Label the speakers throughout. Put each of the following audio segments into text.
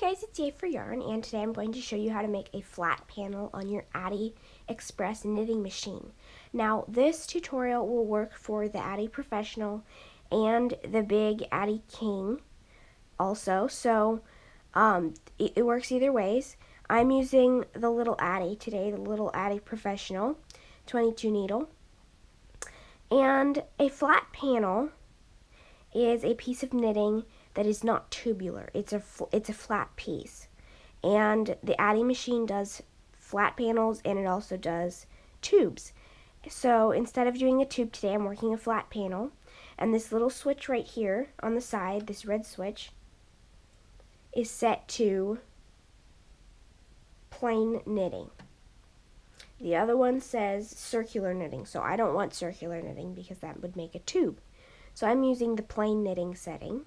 Speaker 1: guys, it's Yay for Yarn, and today I'm going to show you how to make a flat panel on your Addi Express knitting machine. Now, this tutorial will work for the Addi Professional and the big Addi King also, so um, it, it works either ways. I'm using the little Addi today, the little Addi Professional 22 needle. And a flat panel is a piece of knitting that is not tubular. It's a it's a flat piece. And the Addi machine does flat panels and it also does tubes. So instead of doing a tube today, I'm working a flat panel. And this little switch right here on the side, this red switch, is set to plain knitting. The other one says circular knitting, so I don't want circular knitting because that would make a tube. So I'm using the plain knitting setting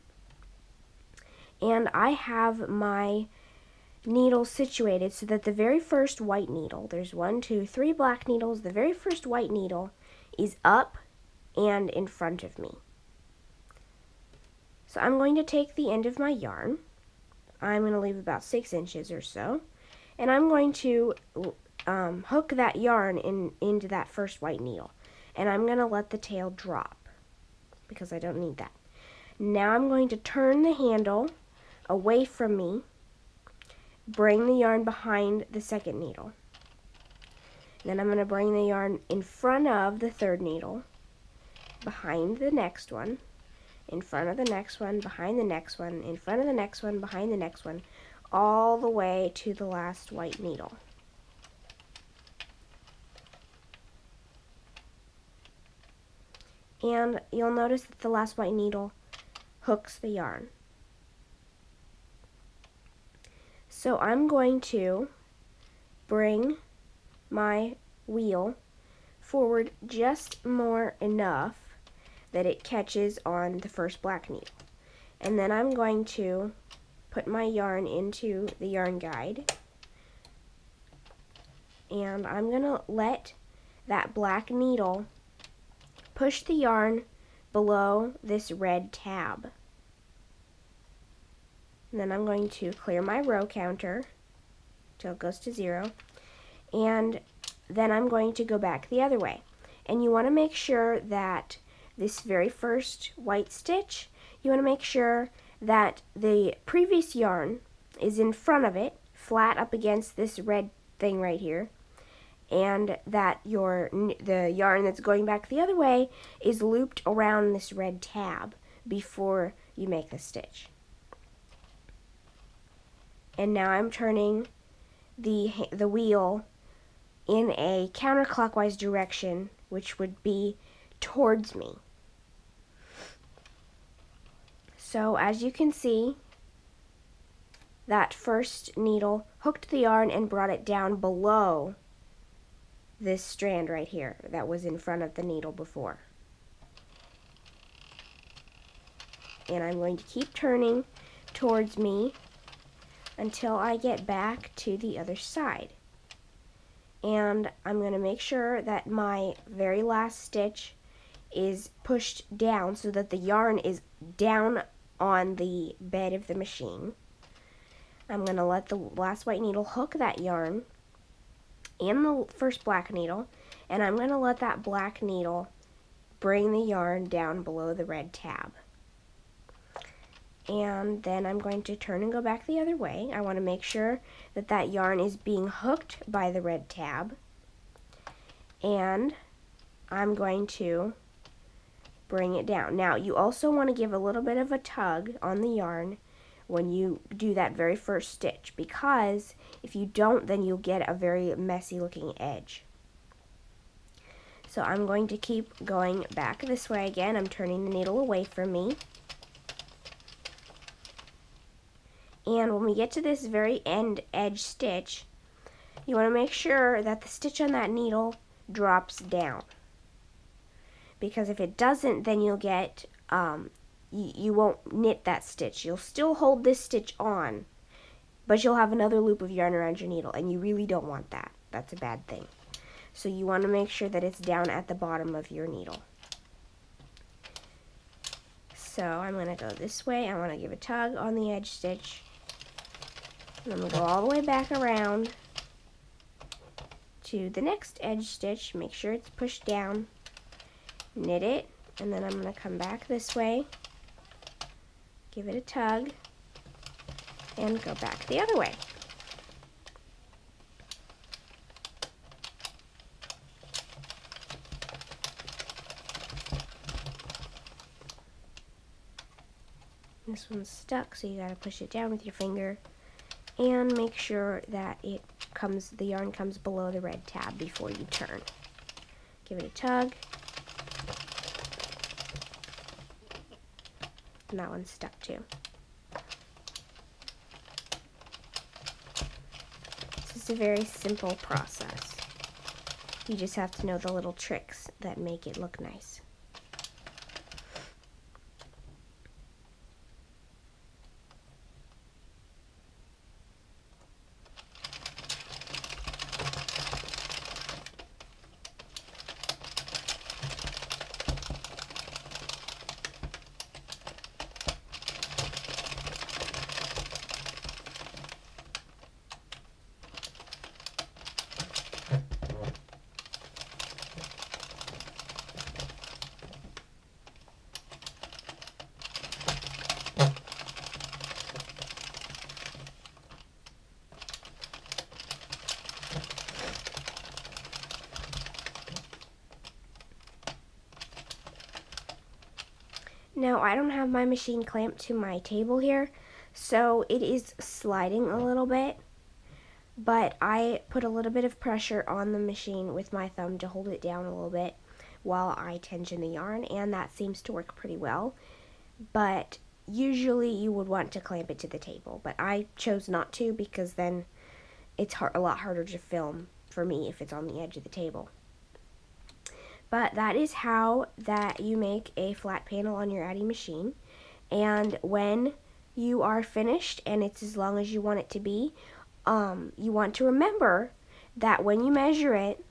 Speaker 1: and I have my needles situated so that the very first white needle, there's one, two, three black needles, the very first white needle is up and in front of me. So I'm going to take the end of my yarn, I'm going to leave about six inches or so, and I'm going to um, hook that yarn in into that first white needle. And I'm going to let the tail drop because I don't need that. Now I'm going to turn the handle away from me, bring the yarn behind the second needle. Then I'm going to bring the yarn in front of the third needle, behind the next one, in front of the next one, behind the next one, in front of the next one, behind the next one, all the way to the last white needle. And you'll notice that the last white needle hooks the yarn. So I'm going to bring my wheel forward just more enough that it catches on the first black needle. And then I'm going to put my yarn into the yarn guide. And I'm going to let that black needle push the yarn below this red tab. And then I'm going to clear my row counter till it goes to zero. And then I'm going to go back the other way. And you want to make sure that this very first white stitch, you want to make sure that the previous yarn is in front of it, flat up against this red thing right here, and that your the yarn that's going back the other way is looped around this red tab before you make the stitch and now I'm turning the, the wheel in a counterclockwise direction, which would be towards me. So as you can see, that first needle hooked the yarn and brought it down below this strand right here that was in front of the needle before. And I'm going to keep turning towards me until I get back to the other side. And I'm going to make sure that my very last stitch is pushed down so that the yarn is down on the bed of the machine. I'm going to let the last white needle hook that yarn and the first black needle, and I'm going to let that black needle bring the yarn down below the red tab and then I'm going to turn and go back the other way. I want to make sure that that yarn is being hooked by the red tab and I'm going to bring it down. Now you also want to give a little bit of a tug on the yarn when you do that very first stitch because if you don't then you'll get a very messy looking edge. So I'm going to keep going back this way again. I'm turning the needle away from me. And when we get to this very end edge stitch, you want to make sure that the stitch on that needle drops down. Because if it doesn't, then you'll get, um, you, you won't knit that stitch. You'll still hold this stitch on, but you'll have another loop of yarn around your needle, and you really don't want that. That's a bad thing. So you want to make sure that it's down at the bottom of your needle. So I'm going to go this way. I want to give a tug on the edge stitch And I'm going to go all the way back around to the next edge stitch. Make sure it's pushed down. Knit it. And then I'm going to come back this way. Give it a tug. And go back the other way. This one's stuck, so you gotta push it down with your finger and make sure that it comes, the yarn comes below the red tab before you turn. Give it a tug. And that one's stuck too. This is a very simple process. You just have to know the little tricks that make it look nice. Now I don't have my machine clamped to my table here, so it is sliding a little bit, but I put a little bit of pressure on the machine with my thumb to hold it down a little bit while I tension the yarn, and that seems to work pretty well. But usually you would want to clamp it to the table, but I chose not to because then it's hard, a lot harder to film for me if it's on the edge of the table. But that is how that you make a flat panel on your Addi machine. And when you are finished and it's as long as you want it to be, um, you want to remember that when you measure it,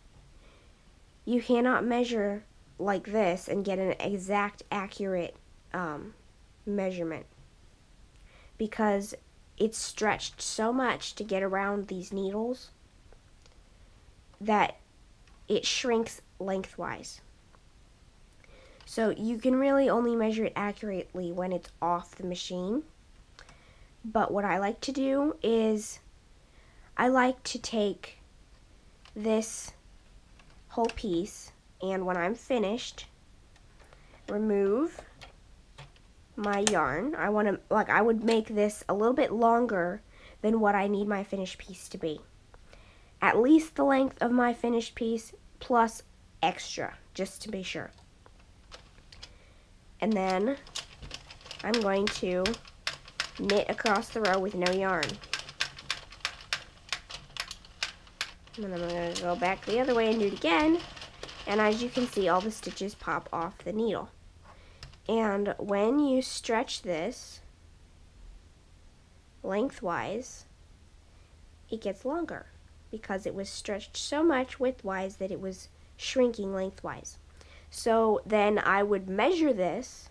Speaker 1: you cannot measure like this and get an exact accurate um, measurement because it's stretched so much to get around these needles that it shrinks lengthwise. So you can really only measure it accurately when it's off the machine. But what I like to do is I like to take this whole piece and when I'm finished, remove my yarn. I want to, like, I would make this a little bit longer than what I need my finished piece to be. At least the length of my finished piece plus extra, just to be sure. And then I'm going to knit across the row with no yarn. And then I'm going to go back the other way and do it again. And as you can see, all the stitches pop off the needle. And when you stretch this lengthwise, it gets longer because it was stretched so much widthwise that it was shrinking lengthwise. So then I would measure this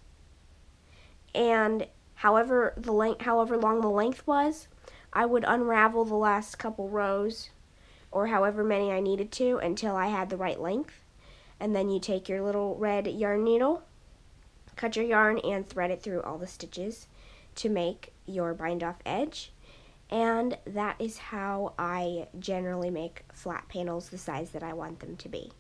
Speaker 1: and however the length however long the length was, I would unravel the last couple rows or however many I needed to until I had the right length. And then you take your little red yarn needle, cut your yarn and thread it through all the stitches to make your bind off edge and that is how I generally make flat panels the size that I want them to be.